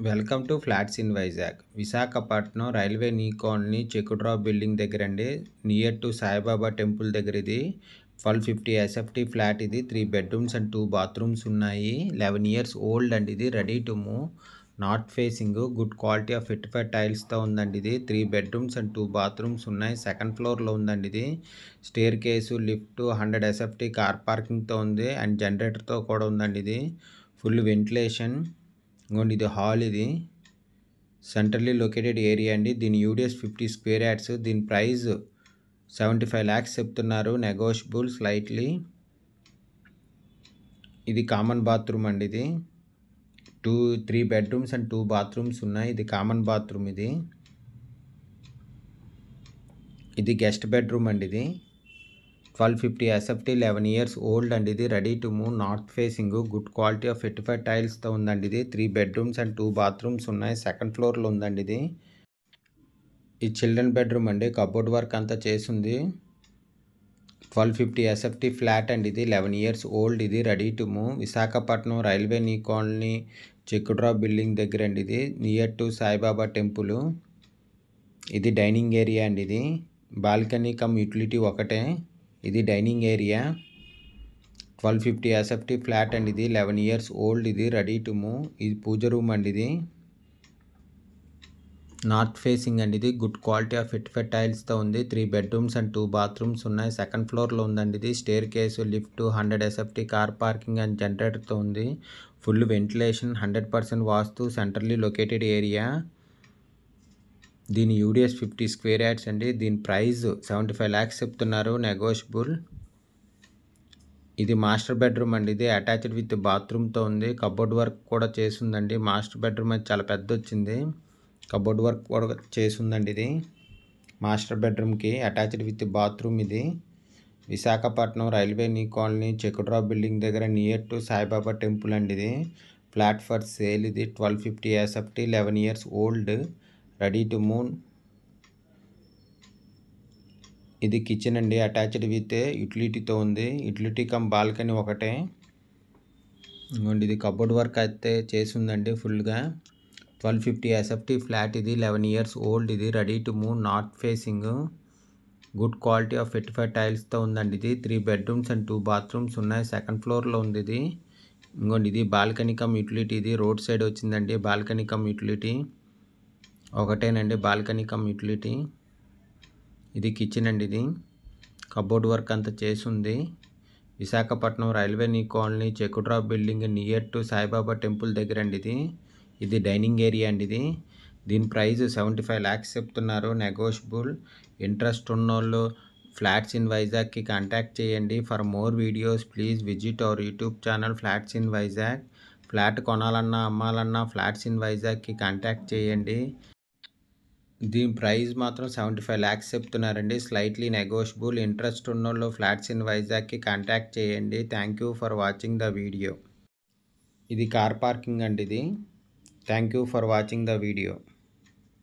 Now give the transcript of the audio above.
Welcome to flats in Vizag. Visakhapatnam railway new colony చెక్కుడ్రాప్ building దగ్గర అండి near to Saibaba temple దగ్గర ఇది twelve fifty SFT flat ఇది. Three bedrooms and two bathrooms ఉన్నాయి. Eleven years old అండి ఇది. Ready to move. North facing. Good quality of vitrified టైల్స్తో ఉందండి ఇది. Three bedrooms and two bathrooms ఉన్నాయి. సెకండ్ ఫ్లోర్లో ఉందండి ఇది. Staircase lift hundred SFT car పార్కింగ్తో ఉంది. అండ్ జనరేటర్తో కూడా ఉందండి ఇది. Full ventilation. ఇంకోండి ఇది హాల్ ఇది. సెంట్రల్లీ లొకేటెడ్ ఏరియా అండి. దీని యూడిఎస్ ఫిఫ్టీ స్క్వేర్ యాడ్స్ దీని ప్రైస్ సెవెంటీ ఫైవ్ ల్యాక్స్ చెప్తున్నారు. Negotiable slightly. ఇది కామన్ బాత్రూమ్ అండి ఇది. Two three bedrooms and two bathrooms ఉన్నాయి. ఇది కామన్ బాత్రూమ్ ఇది. ఇది గెస్ట్ బెడ్రూమ్ అండి ఇది. Twelve fifty SFT eleven years old అండి ఇది. Ready to move. North facing. Good quality of fifty టైల్స్తో ఉందండి ఇది. Three bedrooms and two bathrooms ఉన్నాయి. సెకండ్ ఫ్లోర్లో ఉందండి ఇది. ఈ చిల్డ్రన్ బెడ్రూమ్ అండి. కబోర్డ్ వర్క్ అంతా చేసింది. ట్వెల్వ్ ఫిఫ్టీ ఎస్ఎఫ్టీ ఫ్లాట్ అండి ఇది. లెవెన్ ఇయర్స్ ఓల్డ్ ఇది. Ready to move. Visakhapatnam railway new colony చెక్కుడ్రా building దగ్గర అండి ఇది. Near to Saibaba temple. ఇది డైనింగ్ ఏరియా అండి ఇది. బాల్కనీ కమ్ యూటిలిటీ ఒకటే. ఇది dining area. Twelve fifty SFT flat అండి ఇది లెవెన్ ఇయర్స్ ఓల్డ్. ఇది రెడీ టు మూవ్. ఇది పూజ రూమ్ అండి ఇది నార్త్ ఫేసింగ్ అండి ఇది గుడ్ క్వాలిటీ ఆఫ్ ఫిట్ ఫెట్ టైల్స్తో ఉంది. Three bedrooms and two bathrooms ఉన్నాయి. సెకండ్ ఫ్లోర్లో ఉందండి ఇది staircase lift hundred SFT car parking and జనరేటర్తో ఉంది. Full ventilation hundred percent vastu centrally located area. దీని యూడిఎస్ ఫిఫ్టీ స్క్వేర్ యాడ్స్ అండి. దీని ప్రైస్ సెవెంటీ ఫైవ్ ల్యాక్స్ చెప్తున్నారు నెగోషియబుల్ ఇది మాస్టర్ బెడ్రూమ్ అండి. ఇది అటాచ్డ్ విత్ బాత్రూమ్తో ఉంది. కబోర్డ్ వర్క్ కూడా చేసిందండి మాస్టర్ బెడ్రూమ్ అయితే చాలా పెద్ద వచ్చింది కబోర్డ్ వర్క్ కూడా చేసిందండి ఇది. మాస్టర్ బెడ్రూమ్కి అటాచ్డ్ విత్ బాత్రూమ్ ఇది. విశాఖపట్నం రైల్వే నీ కాలనీ చెకుడ్రా బిల్డింగ్ దగ్గర నియర్ టు సాయిబాబా టెంపుల్ అండి ఇది. ఫ్లాట్ ఫర్ సేల్ ఇది. Twelve fifty SFT eleven years old ready to move. ఇది కిచెన్ అండి. అటాచ్డ్ విత్ యూటిలిటీతో ఉంది. యూటిలిటీ కమ్ బాల్కనీ ఒకటే. ఇంకోండి ఇది కబోర్డ్ వర్క్ అయితే చేసి ఉందండి ఫుల్గా ట్వెల్వ్ ఫిఫ్టీ ఎస్ఎఫ్టీ ఫ్లాట్ ఇది లెవెన్ ఇయర్స్ ఓల్డ్ ఇది ready to move north facing good quality of fifty five టైల్స్తో ఉందండి ఇది. Three bedrooms and two bathrooms ఉన్నాయి. సెకండ్ ఫ్లోర్లో ఉంది ఇది. ఇంకోండి ఇది బాల్కనీ కమ్ యూటిలిటీ ఇది. రోడ్ సైడ్ వచ్చిందండి. బాల్కనీ కమ్ యూటిలిటీ ఒకటేనండి బాల్కనీ కమ్ యూటిలిటీ. ఇది కిచెన్ అండి ఇది. కబోర్డ్ వర్క్ అంతా చేసింది. విశాఖపట్నం రైల్వే నీ colony చెకుడ్రా building near to Saibaba temple దగ్గర అండి ఇది. ఇది డైనింగ్ ఏరియా అండి ఇది. దీని ప్రైస్ సెవెంటీ ఫైవ్ ల్యాక్స్ చెప్తున్నారు. నెగోషియబుల్. ఇంట్రెస్ట్ ఉన్నోళ్ళు ఫ్లాట్స్ ఇన్ వైజాగ్కి కాంటాక్ట్ చేయండి. For more videos please visit our YouTube channel flats in Vizag. Flat కొనాలన్నా అమ్మాలన్నా ఫ్లాట్స్ ఇన్ వైజాగ్కి కాంటాక్ట్ చేయండి. దీని ప్రైస్ మాత్రం సెవెంటీ ఫైవ్ ల్యాక్స్ చెప్తున్నారండి. స్లైట్లీ నెగోషియబుల్ ఇంట్రెస్ట్ ఉన్నోళ్ళు ఫ్లాట్స్ ఇన్ వైజాగ్కి కాంటాక్ట్ చేయండి. Thank you for watching the video ఇది కార్ పార్కింగ్ అండి ఇది. Thank you for watching the video